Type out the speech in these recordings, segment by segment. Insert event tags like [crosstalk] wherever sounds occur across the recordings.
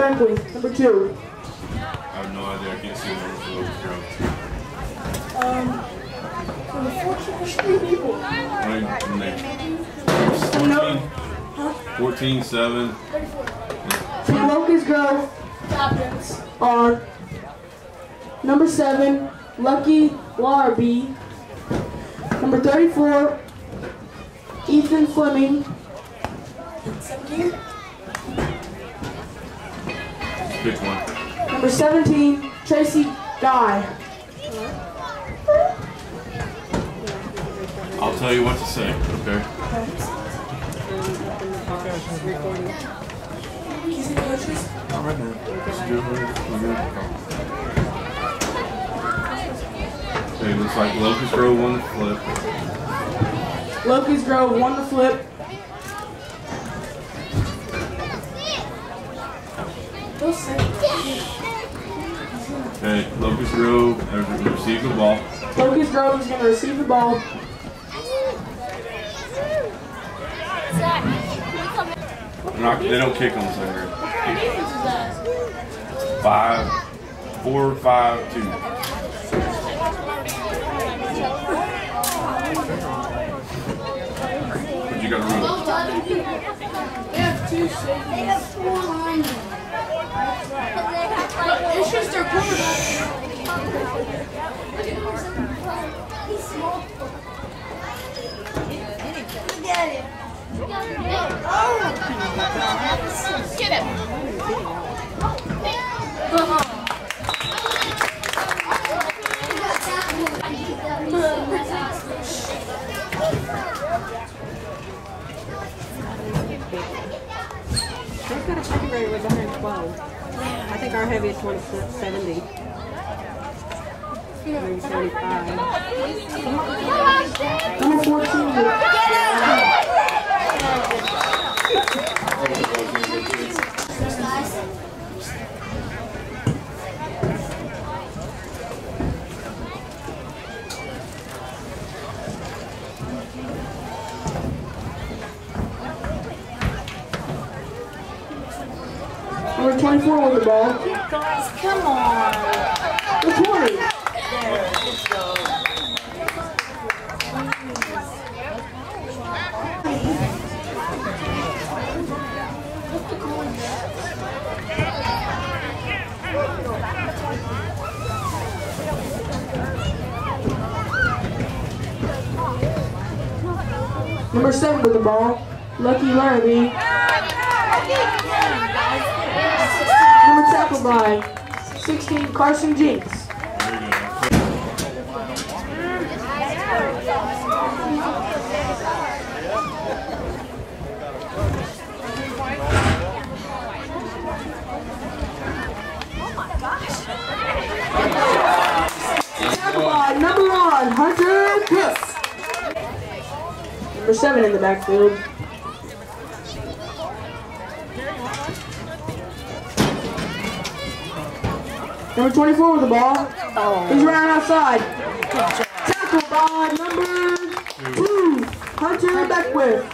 Beckwith, number two. I have no idea. I can't see the number for Locust Grove. Um, number 14, three people. Right, name. No. 14, 7. From Locust Grove Captains. are number seven, Lucky Larby. Number 34, Ethan Fleming. 17. Pick one. Number 17, Tracy Guy. I'll tell you what to say, okay? Coaches. All right, man. Do it. We're good. Okay, looks like Locust Grove won the flip. Locust Grove won the flip. Okay, Locust Grove has received the ball. Locust Grove is going to receive the ball. They're not, they don't kick on the second grade. Five, four, five, two. But you got to run. They have two safeties. They have four linemen. It's just their quarterback. Get it. Get it. They've got a second grader was 112. I think our heaviest one is 70. Maybe 75. Number 14, number 24 with the ball. Guys, come on. Number 7 with the ball. Lucky Larrabee. Number tackled by 16, Carson Jinks. Very good. Tackled by number 1, Hunter Cook. Number 7 in the backfield. Number 24 with the ball. Oh. He's running outside. Tackled by number 2, Hunter Beckwith.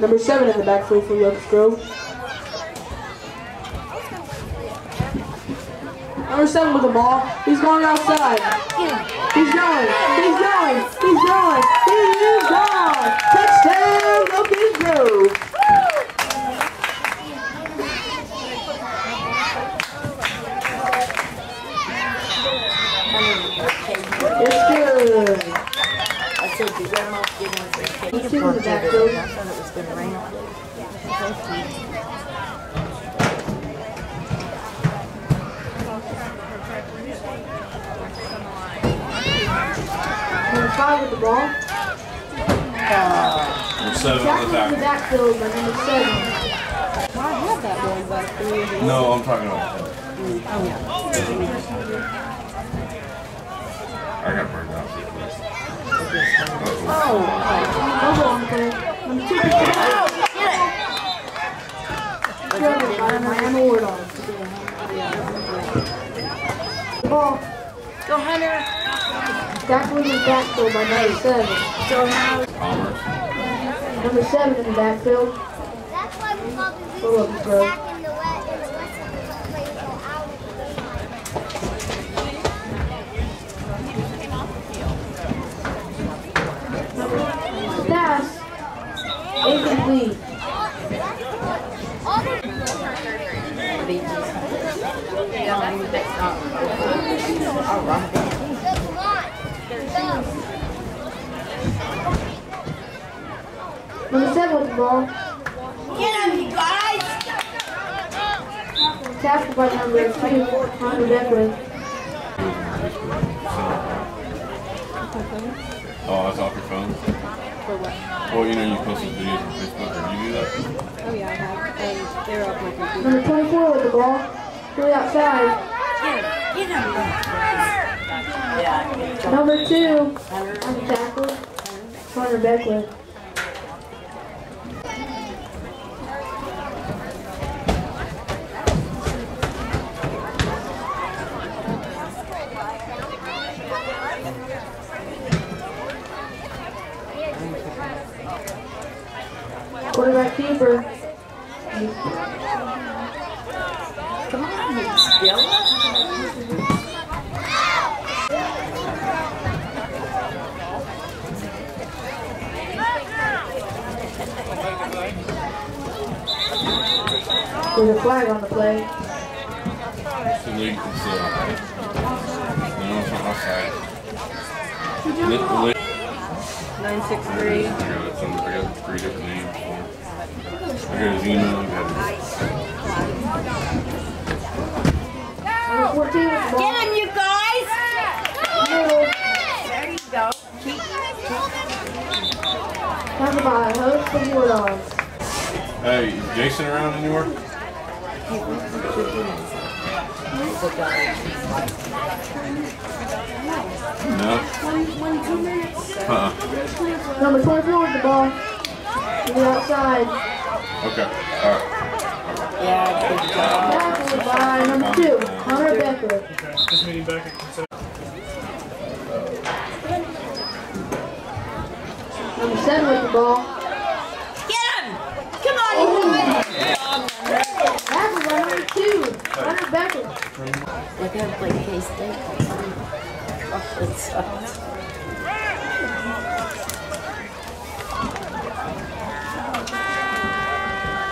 Number 7 in the backfield for Locust Grove. Number 7 with the ball. He's going outside. He's going. He's going. He's going. He is gone. Touchdown, Locust Grove. It's good. I said, your grandma's getting us a cake. Let's get in the backfield. I thought it was gonna rain on it. Number 5 with the ball. Number seven on the in the back. backfield by number 7. Well, I had that one, but three years. No, I'm talking about. Oh, yeah. I got burned out. Oh, number one player. Number 2 picked it up. Good by Miami Wardogs. The ball. Go Hunter! Tackling in the backfield by number seven. So now, Commerce. Number seven in the backfield. That's why we call the For Locust Grove. back in the wet in the west place out. Pass. Incomplete. all right. Good launch. Go. Number seven with the ball. Get him, you guys! Tackled by number two, Hunter Beckwith. Oh, that's off your phone? For what? Well, you know you posted videos on Facebook, or you do that? Oh yeah, I have. And they're off my computer. Number 24 with the ball. Fully outside. Get him! Yeah, get him. Number two Hunter. on the tackle. Quarterback keeper. Come on, you? There's a flag on the play. It's illegal, it's, uh, no, it's not. Lit, lit. Nine six three. I got some, I got three different names for him. I got his email, I got Number 14 with the ball. Get him, you guys! There you go. Keep, Talk about host of War Dogs. Hey, is Jason around anywhere? No? Uh-uh. Number 24 with the ball. To the outside. Okay, alright. yeah, good job. Tackled by number two, Hunter Beckwith. This meeting back at. Number seven with the ball. Get him! Come on, you guys! Tackled by number two, Hunter Beckwith. They're gonna play K-State. Oh, it sucks.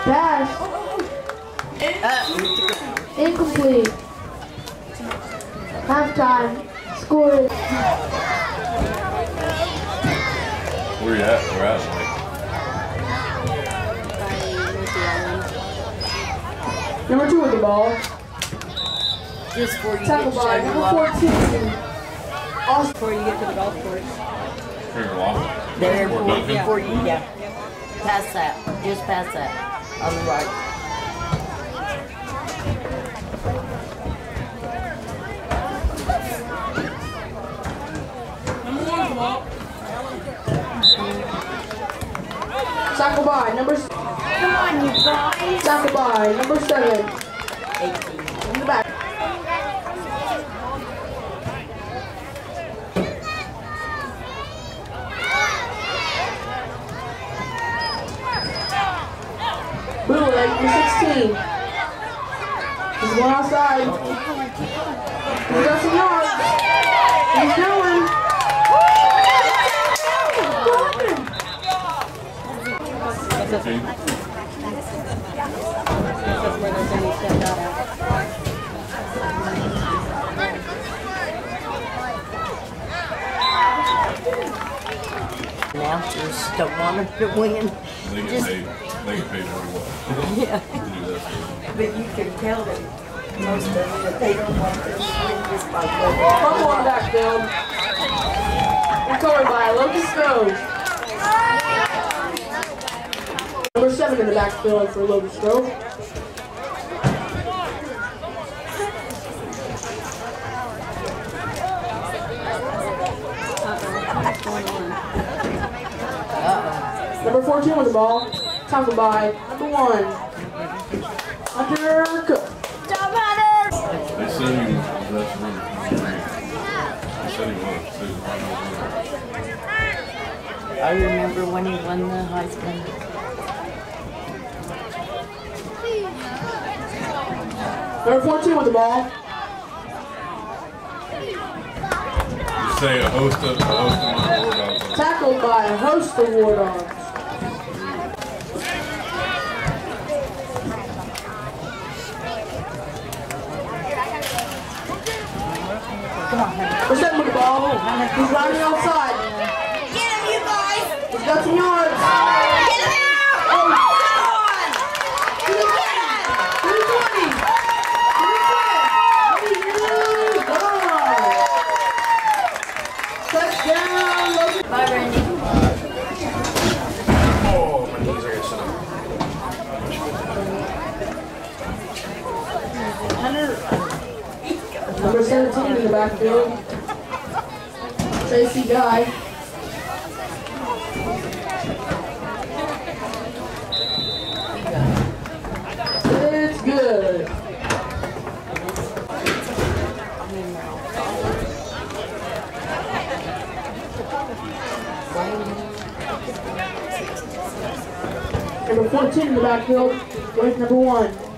Pass. Uh, Incomplete. Halftime. Score is Where you at? We're at, like, By Mercy Island. number two with the ball. just before you Tackled get by number 14. Austin. Before you get to the golf course. Trigger Law. There, Fort before, Duncan? before you, yeah. Past that, just past that, on the right. Tackled by number Come on, you guys! tackled by number seven. 18. In the back. Bootleg for 16. He's going outside. He's got some yards. He's going. Fifteen. That's where they're going to step out at. Announcers don't want them to win. They get paid, they get paid every one. [laughs] Yeah. But you can tell them, most of them, that they don't want win just by winning. Fumble on the backfield. Recovered by Locust Grove. Number seven in the backfield for Locust Grove. Going? Number 14 with the ball. Tackled by number one. Hunter Cook. They said he was the best runner. He said he was. He said he was. I remember when he won the Heisman. Number 14 with the ball. You say a host of a host of my war dogs. Tackled by a host of War Dogs. What's up with the ball? He's running outside. Get him, you guys! He's got some yards. Get him out! Come on! To the 20. To the 20. To the 10. He is gone. Touchdown, Logan. Bye, Randy. Oh, my knees are gonna shut up. Number 17 in the backfield. Tracy Guy. It's good. Number 14 in the backfield. With number one.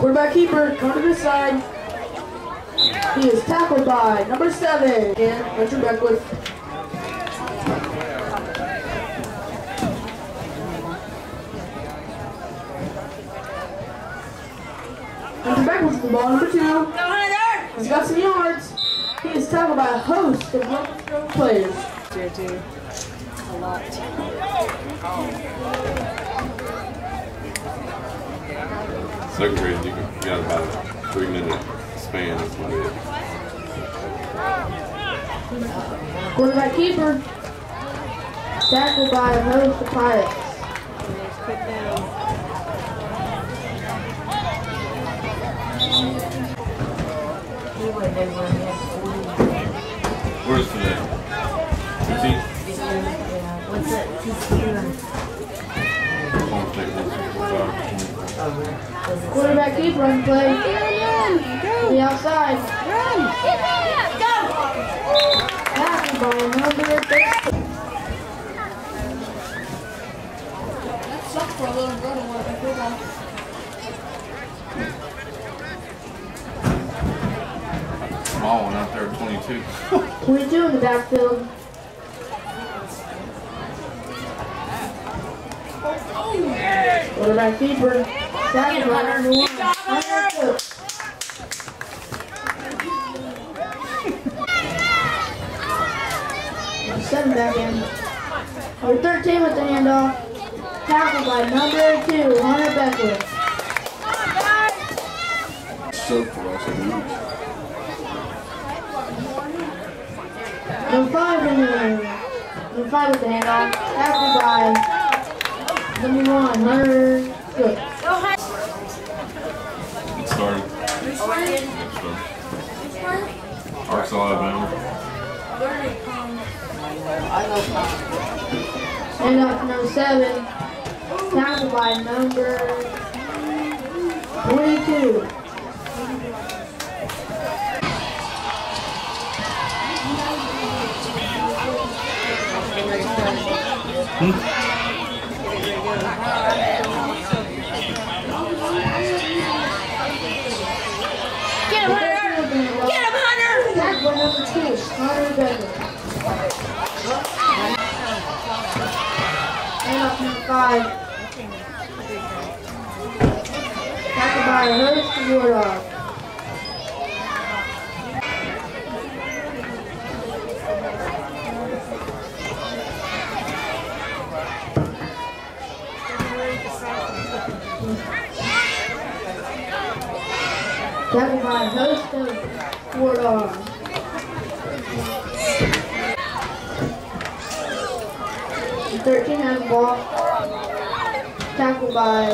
Quarterback keeper, come to this side. He is tackled by number seven, and Andrew Beckwith. Andrew Beckwith with the ball, number two. He's got some yards. He is tackled by a host of players. Here too. A lot. Second grade, you got about a three minute span. That's what it is. Quarterback keeper, tackled by a host of pirates. There's. He went over and had 40. Where's the net? PT? Yeah, what's that? Quarterback keeper on play. To the outside. Tackled by number 13. That sucked for a little girl to want to play football. Small one out there, 22. [laughs] 22 in the backfield. Quarterback keeper. Tackled by number one. Hunter Seven back in. Number 13 with the handoff. Tackled by number two, Hunter Beckwith. So for us, I mean, Number five in the number five with the handoff. Tackled by number one, Hunter Cook. It started. It started. Arkansas, Alabama. Handoff number seven. Tackled by number twenty-two. Get number two, Connor Bender. And up number five, Takamaya Hurst, the Bulldog. Takamaya Hurst, the Bulldog. 13-hand block Tackled by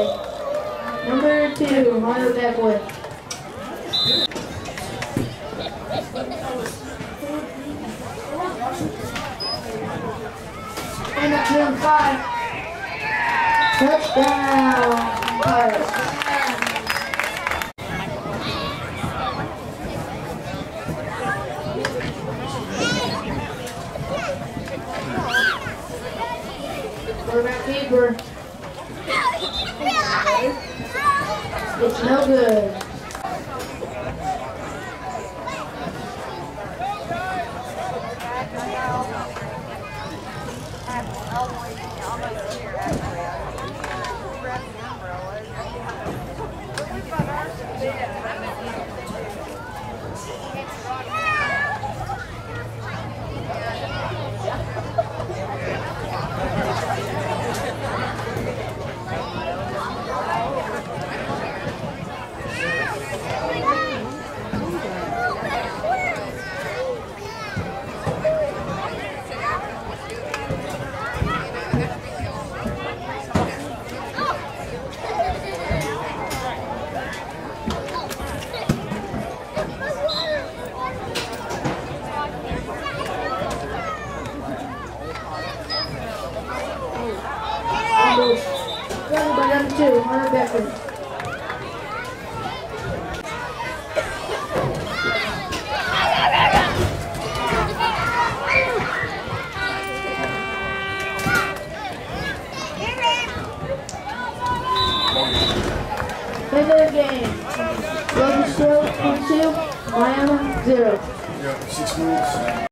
number two, Hunter Beckwith. And a five, touchdown, Pirates. Quarterback paper. It's no good. Almost. Number two, Hunter Beckwith. End of the game. Locust Grove, 22, Miami, 0. Yeah, six minutes.